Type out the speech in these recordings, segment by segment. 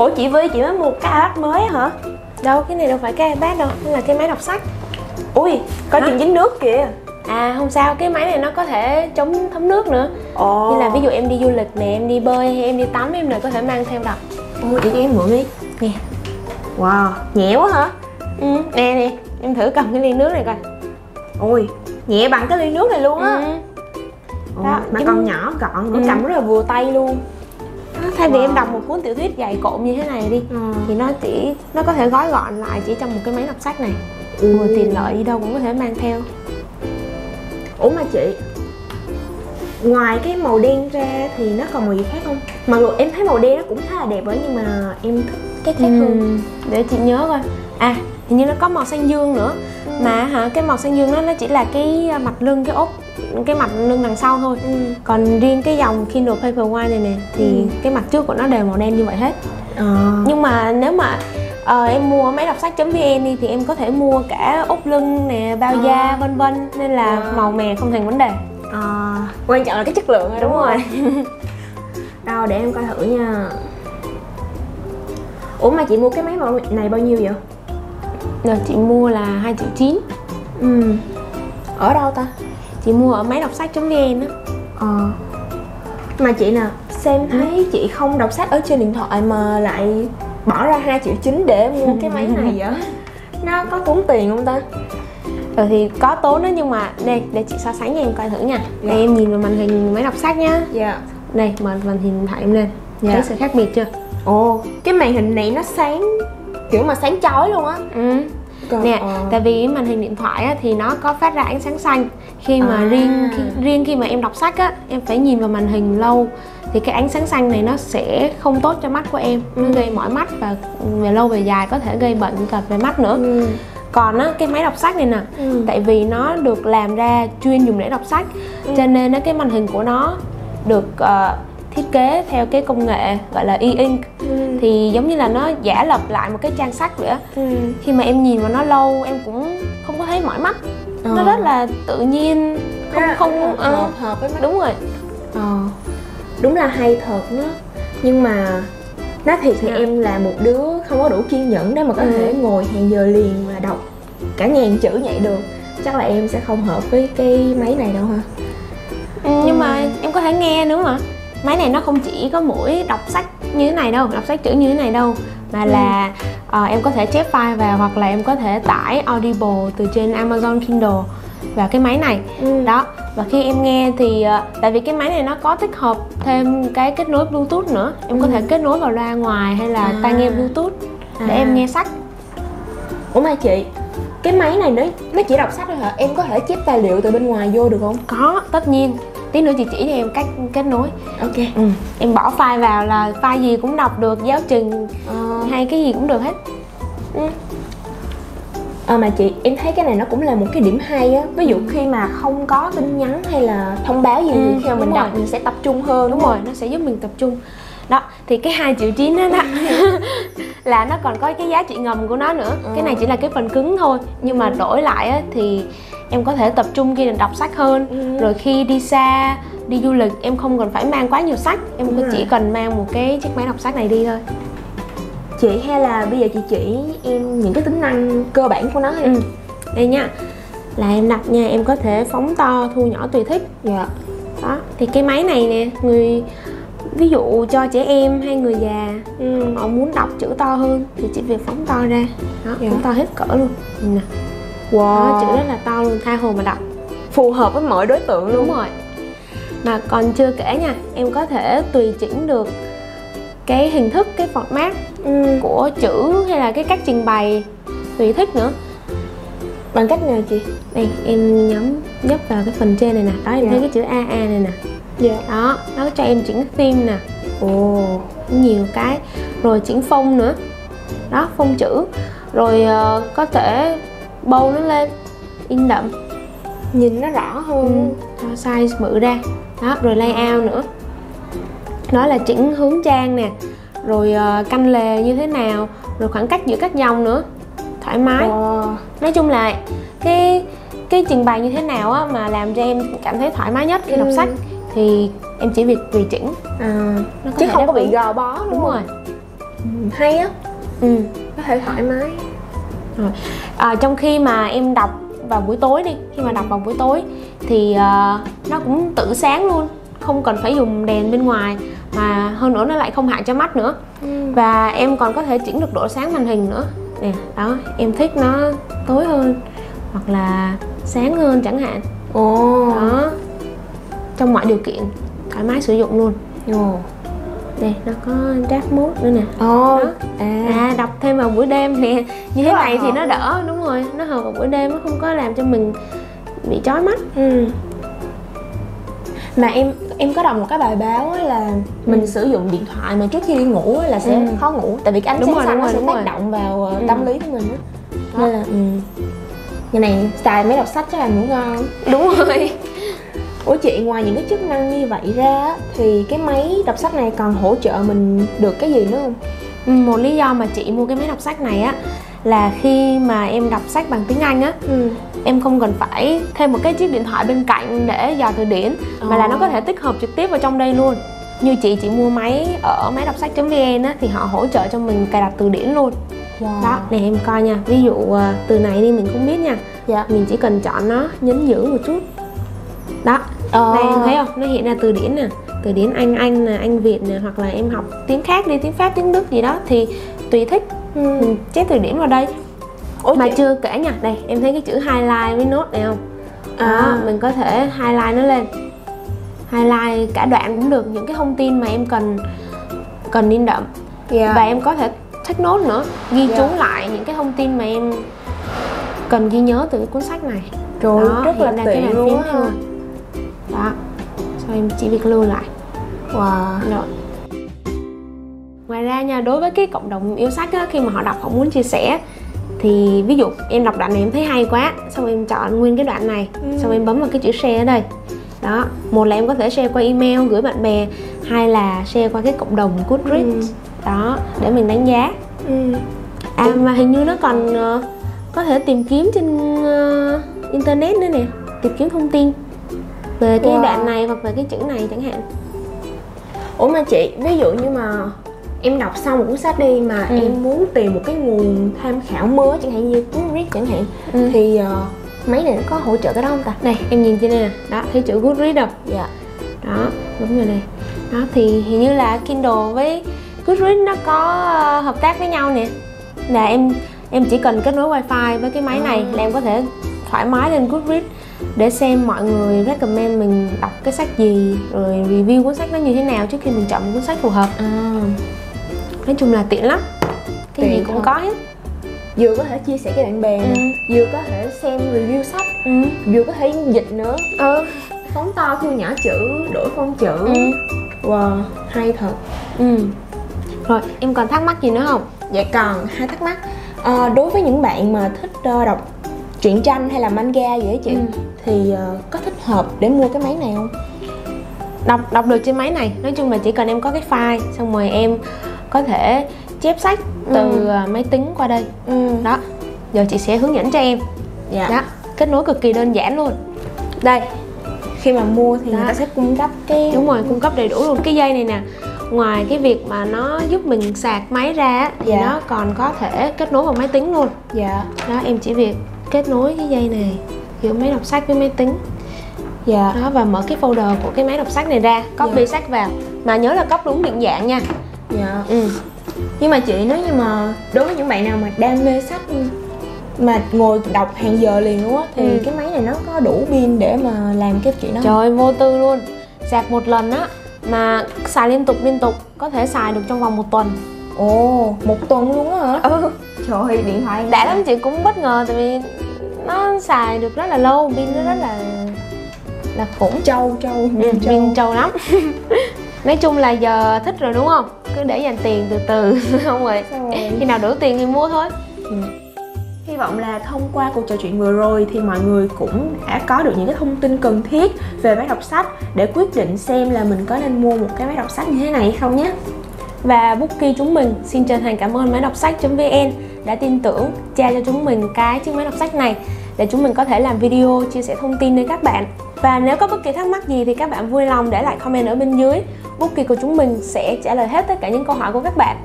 ủa chị Vi chị mới mua cái ipad mới hả? Đâu cái này đâu phải cái ipad đâu đây là cái máy đọc sách. Ui có chừng dính nước kìa. À không sao cái máy này nó có thể chống thấm nước nữa. Ồ. Như là ví dụ em đi du lịch nè em đi bơi hay em đi tắm em lại có thể mang theo đọc. Ôi để cho em mượn đi. Nè. Wow nhẹ quá hả? Ừ, nè nè em thử cầm cái ly nước này coi. Ôi nhẹ bằng cái ly nước này luôn á. Ừ. Ồ, Đó, mà chính- còn nhỏ gọn Ừ. cầm rất là vừa tay luôn thay vì Wow. em đọc một cuốn tiểu thuyết dày cộm như thế này đi ừ. thì nó chỉ nó có thể gói gọn lại chỉ trong một cái máy đọc sách này Ừ. vừa tiện lợi đi đâu cũng có thể mang theo ủa mà chị ngoài cái màu đen ra thì nó còn màu gì khác không mặc dù em thấy màu đen nó cũng khá là đẹp rồi nhưng mà em thích cái khác hơn Ừm, để chị nhớ coi à hình như nó có màu xanh dương nữa mà hả cái màu xanh dương đó nó chỉ là cái mặt lưng cái ốp cái mặt lưng đằng sau thôi ừ. còn riêng cái dòng Kindle Paperwhite này nè thì Ừ. cái mặt trước của nó đều màu đen như vậy hết Ờ. nhưng mà nếu mà ờ, em mua máy đọc sách.vn đi thì em có thể mua cả ốp lưng nè bao À. da vân vân nên là Wow. màu mè không thành vấn đề Ờ, quan trọng là cái chất lượng rồi đúng, đúng không rồi đâu để em coi thử nha ủa mà chị mua cái máy màu này bao nhiêu vậy Rồi chị mua là 2 triệu 9 ừ. Ở đâu ta? Chị mua ở máy đọc sách.vn á. Ờ. Mà chị nè xem thấy chị không đọc sách ở trên điện thoại mà lại bỏ ra 2 triệu chín để mua cái máy này vậy nó có tốn tiền không ta? Rồi thì có tốn đó nhưng mà đây để chị so sánh cho em coi thử nha. Dạ. Đây em nhìn vào màn hình máy đọc sách nhá. Dạ. Đây màn màn hình thoại em lên. Dạ. Thấy sự khác biệt chưa? ồ cái màn hình này nó sáng kiểu mà sáng chói luôn á Ừ. Còn- Nè, tại vì màn hình điện thoại á, thì nó có phát ra ánh sáng xanh Khi mà À. riêng khi, riêng khi mà em đọc sách á, em phải nhìn vào màn hình lâu Thì cái ánh sáng xanh này nó sẽ không tốt cho mắt của em Nó Ừ. gây mỏi mắt và về lâu về dài có thể gây bệnh tật về mắt nữa ừ. Còn á, cái máy đọc sách này nè Ừ. Tại vì nó được làm ra chuyên dùng để đọc sách Ừ. Cho nên á, cái màn hình của nó được ờ, thiết kế theo cái công nghệ gọi là e-ink. Ừ. Thì giống như là nó giả lập lại một cái trang sách vậy á. Ừ. khi mà em nhìn vào nó lâu em cũng không có thấy mỏi mắt. Nó Ờ. rất là tự nhiên không không ờ, hợp, hợp với mắt. Đúng rồi. Ờ, đúng là hay thật đó nhưng mà nói thiệt thì Dạ. em là một đứa không có đủ kiên nhẫn để mà có Ừ. thể ngồi hàng giờ liền và đọc cả ngàn chữ vậy được. Chắc là em sẽ không hợp với cái máy này đâu ha. Ừ, nhưng mà em có thể nghe nữa mà máy này nó không chỉ có mỗi đọc sách như thế này đâu đọc sách chữ như thế này đâu mà Ừ. là ờ, em có thể chép file vào hoặc là em có thể tải Audible từ trên Amazon Kindle vào cái máy này Ừ. đó và khi em nghe thì ờ, tại vì cái máy này nó có tích hợp thêm cái kết nối bluetooth nữa em có Ừ. thể kết nối vào loa ngoài hay là À. tai nghe bluetooth để À. em nghe sách ủa mà chị cái máy này nó nó chỉ đọc sách thôi hả em có thể chép tài liệu từ bên ngoài vô được không có tất nhiên tí nữa chị chỉ cho em cách kết nối. Ok. Ừ. em bỏ file vào là file gì cũng đọc được giáo trình ờ, hay cái gì cũng được hết. Ừ. ờ, mà chị em thấy cái này nó cũng là một cái điểm hay á. Ví dụ khi mà không có tin nhắn hay là thông báo gì Ừ, khi mà mình đúng đọc rồi. mình sẽ tập trung hơn đúng rồi nó sẽ giúp mình tập trung. Đó thì cái hai triệu chín đó, đó là nó còn có cái giá trị ngầm của nó nữa cái này chỉ là cái phần cứng thôi nhưng mà Ừ. đổi lại á, thì em có thể tập trung khi đọc sách hơn Ừ. rồi khi đi xa đi du lịch em không cần phải mang quá nhiều sách em Đúng rồi. chỉ cần mang một cái chiếc máy đọc sách này đi thôi chị hay là bây giờ chị chỉ em những cái tính năng cơ bản của nó ừ. đây nha là em đặt nha em có thể phóng to thu nhỏ tùy thích dạ đó thì cái máy này nè người ví dụ cho trẻ em hay người già ừ. họ muốn đọc chữ to hơn thì chỉ việc phóng to ra. Đó Dạ. phóng to hết cỡ luôn. Nhìn nè. Đó, chữ rất là to luôn tha hồ mà đọc. Phù hợp với mọi đối tượng luôn. Đúng rồi. Mà còn chưa kể nha em có thể tùy chỉnh được cái hình thức cái format ừ. của chữ hay là cái cách trình bày tùy thích nữa. Bằng cách nào chị? Đây em nhắm nhấp vào cái phần trên này nè. Đó em Dạ. thấy cái chữ AA này nè dạ đó. Nó cho em chỉnh theme nè. Ồ nhiều cái. Rồi chỉnh phông nữa. Đó phông chữ. Rồi ờ, có thể bâu nó lên in đậm. Nhìn nó rõ ừ. hơn cho size bự ra. Đó rồi layout nữa. Đó là chỉnh hướng trang nè. Rồi ờ, canh lề như thế nào. Rồi khoảng cách giữa các dòng nữa. Thoải mái. Wow. nói chung là cái cái trình bày như thế nào á mà làm cho em cảm thấy thoải mái nhất khi đọc Ừ. sách thì em chỉ việc tùy chỉnh. À, nó chứ không có bị gò bó đúng, đúng rồi. Hay á. Ừ. Có thể thoải mái. Rồi. À, trong khi mà em đọc vào buổi tối đi khi mà đọc vào buổi tối thì uh, nó cũng tự sáng luôn. Không cần phải dùng đèn bên ngoài mà hơn nữa nó lại không hại cho mắt nữa. Ừ. và em còn có thể chỉnh được độ sáng màn hình nữa. Nè đó em thích nó tối hơn hoặc là sáng hơn chẳng hạn. Ồ. Đó trong mọi điều kiện thoải mái sử dụng luôn. Ồ. Nè nó có dark mode nữa nè. Ồ đó. à. À đọc thêm vào buổi đêm nè. Như thế này thì nó đỡ đúng rồi. Nó hợp vào buổi đêm nó không có làm cho mình bị chói mắt. Ừ. Mà em em có đọc một cái bài báo á là mình sử dụng điện thoại mà trước khi đi ngủ là sẽ Ừ. khó ngủ tại vì cái ánh sáng rồi, xanh nó rồi, sẽ tác rồi. động vào ờ, Ừ. tâm lý của mình á. Đó. nên là ừ. Cái này xài máy đọc sách chắc là ngủ ngon. Đúng rồi Ủa chị ngoài những cái chức năng như vậy ra thì cái máy đọc sách này còn hỗ trợ mình được cái gì nữa không? Ừ, một lý do mà chị mua cái máy đọc sách này á là khi mà em đọc sách bằng tiếng Anh á Ừ. em không cần phải thêm một cái chiếc điện thoại bên cạnh để dò từ điển mà là nó có thể tích hợp trực tiếp vào trong đây luôn như chị chị mua máy ở máy đọc sách.vn á thì họ hỗ trợ cho mình cài đặt từ điển luôn Wow. đó nè em coi nha ví dụ ờ, từ này đi mình không biết nha Dạ. mình chỉ cần chọn nó nhấn giữ một chút đó Ờ. đây em thấy không nó hiện ra từ điển nè từ điển anh anh nè anh việt nè hoặc là em học tiếng khác đi tiếng pháp tiếng đức gì đó thì tùy thích Ừ. mình chép từ điển vào đây Ủa mà chị... chưa kể nha đây em thấy cái chữ highlight với nốt này không đó, À. mình có thể highlight nó lên highlight cả đoạn cũng được những cái thông tin mà em cần cần in đậm Dạ. và em có thể take nốt nữa ghi Dạ. chú lại những cái thông tin mà em cần ghi nhớ từ cái cuốn sách này Trời đó, rất là tiện luôn á này. Đó sau em chỉ việc lưu lại Wow. rồi ngoài ra nha đối với cái cộng đồng yêu sách á, khi mà họ đọc họ muốn chia sẻ thì ví dụ em đọc đoạn này em thấy hay quá xong em chọn nguyên cái đoạn này Ừ. xong em bấm vào cái chữ share ở đây đó một là em có thể share qua email gửi bạn bè hai là share qua cái cộng đồng Goodreads Ừ. đó để mình đánh giá Ừ. à mà hình như nó còn ờ, có thể tìm kiếm trên ờ, internet nữa nè tìm kiếm thông tin về cái Wow. đoạn này hoặc về cái chữ này chẳng hạn Ủa mà chị, ví dụ như mà em đọc xong một cuốn sách đi mà Ừ. em muốn tìm một cái nguồn tham khảo mới chẳng hạn như Goodreads chẳng hạn Ừ. thì ờ, máy này nó có hỗ trợ cái đó không ta? đây em nhìn trên đây nè đó thấy chữ Goodreads đâu Dạ. đó bấm vào đây đó thì hình như là Kindle với Goodreads nó có ờ, hợp tác với nhau nè là em em chỉ cần kết nối wifi với cái máy này À. là em có thể thoải mái lên Goodreads để xem mọi người recommend mình đọc cái sách gì rồi review cuốn sách nó như thế nào trước khi mình chọn một cuốn sách phù hợp À, nói chung là tiện lắm cái gì Tiện cũng thật. có hết vừa có thể chia sẻ với bạn bè nè, Ừ. vừa có thể xem review sách, ừ. vừa có thể dịch nữa. ừ. Phóng to thu nhỏ chữ, đổi phông chữ. ừ. Wow, hay thật. ừ. rồi em còn thắc mắc gì nữa không Dạ còn hai thắc mắc Ờ, Đối với những bạn mà thích ờ, đọc truyện tranh hay là manga gì đấy chị Ừ. Thì ờ, có thích hợp để mua cái máy này không? đọc đọc được trên máy này nói chung là chỉ cần em có cái file xong rồi em có thể chép sách từ Ừ. máy tính qua đây Ừ. đó giờ chị sẽ hướng dẫn cho em Dạ đó kết nối cực kỳ đơn giản luôn đây Khi mà mua thì người Đó. ta sẽ cung cấp cái đúng rồi cung cấp đầy đủ luôn cái dây này nè ngoài cái việc mà nó giúp mình sạc máy ra thì Dạ. nó còn có thể kết nối vào máy tính luôn Dạ đó em chỉ việc kết nối cái dây này giữa máy đọc sách với máy tính. Dạ. Đó và mở cái folder của cái máy đọc sách này ra copy Dạ. sách vào. Mà nhớ là copy đúng định dạng nha. Dạ. Ừ. Nhưng mà chị nếu như mà đối với những bạn nào mà đam mê sách mà ngồi đọc hàng giờ liền luôn á thì Ừ. cái máy này nó có đủ pin để mà làm cái chuyện đó? Trời ơi, vô tư luôn. Sạc một lần á Mà xài liên tục liên tục Có thể xài được trong vòng một tuần. Ồ, một tuần luôn á hả? Ừ Trời ơi, điện thoại Đã lắm chị cũng bất ngờ Tại vì nó xài được rất là lâu Pin nó rất là là khủng Trâu, trâu, ừ, pin trâu. Pin trâu lắm. Nói chung là giờ thích rồi đúng không? Cứ để dành tiền từ từ Không rồi rồi. Khi nào đủ tiền thì mua thôi. Hy vọng là thông qua cuộc trò chuyện vừa rồi thì mọi người cũng đã có được những cái thông tin cần thiết về máy đọc sách để quyết định xem là mình có nên mua một cái máy đọc sách như thế này hay không nhé. Và Bookie chúng mình, xin chân thành cảm ơn máy đọc sách.vn đã tin tưởng trao cho chúng mình cái chiếc máy đọc sách này để chúng mình có thể làm video chia sẻ thông tin đến các bạn. Và nếu có bất kỳ thắc mắc gì thì các bạn vui lòng để lại comment ở bên dưới. Bookie của chúng mình sẽ trả lời hết tất cả những câu hỏi của các bạn.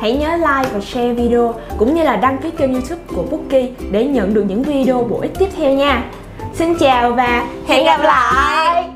hãy nhớ like và share video, cũng như là đăng ký kênh youtube của Bookie để nhận được những video bổ ích tiếp theo nha Xin chào và Hẹn gặp lại